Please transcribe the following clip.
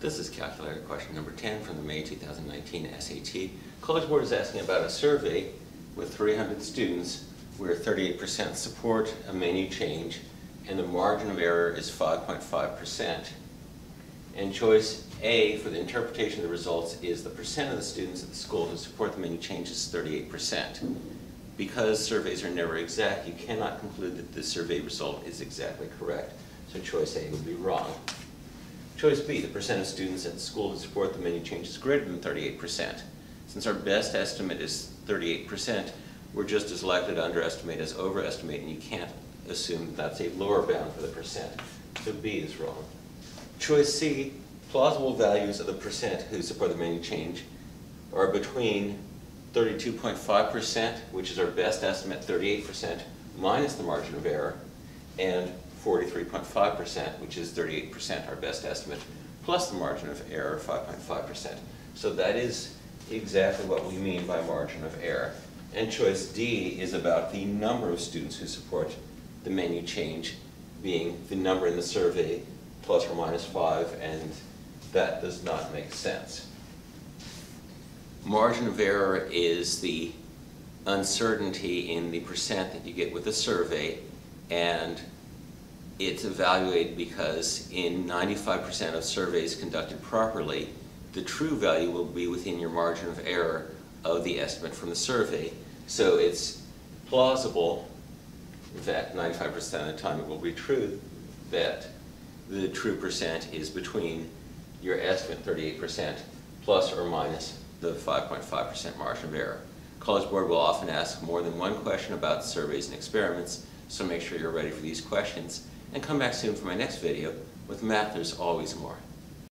This is calculator question number 10 from the May 2019 SAT. College Board is asking about a survey with 300 students where 38% support a menu change and the margin of error is 5.5%. And choice A for the interpretation of the results is the percent of the students at the school who support the menu change is 38%. Because surveys are never exact, you cannot conclude that the survey result is exactly correct. So choice A would be wrong. Choice B, the percent of students at the school who support the menu change is greater than 38%. Since our best estimate is 38%, we're just as likely to underestimate as overestimate, and you can't assume that's a lower bound for the percent. So B is wrong. Choice C, plausible values of the percent who support the menu change are between 32.5%, which is our best estimate, 38%, minus the margin of error, and 43.5%, which is 38% our best estimate, plus the margin of error, 5.5%. So that is exactly what we mean by margin of error. And choice D is about the number of students who support the menu change being the number in the survey plus or minus 5, and that does not make sense. Margin of error is the uncertainty in the percent that you get with a survey, and it's evaluated because in 95% of surveys conducted properly, the true value will be within your margin of error of the estimate from the survey. So it's plausible that 95% of the time it will be true that the true percent is between your estimate 38% plus or minus the 5.5% margin of error. College Board will often ask more than one question about surveys and experiments, so make sure you're ready for these questions. And come back soon for my next video. With math, there's always more.